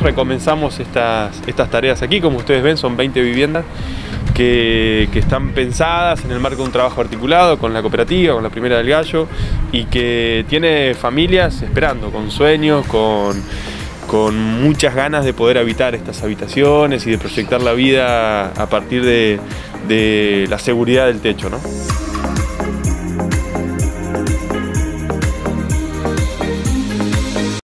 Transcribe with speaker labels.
Speaker 1: Recomenzamos estas, estas tareas aquí, como ustedes ven son 20 viviendas que, están pensadas en el marco de un trabajo articulado con la cooperativa, con la Primera del Gallo y que tiene familias esperando, con sueños, con, con muchas ganas de poder habitar estas habitaciones y de proyectar la vida a partir de, de la seguridad del techo. ¿no?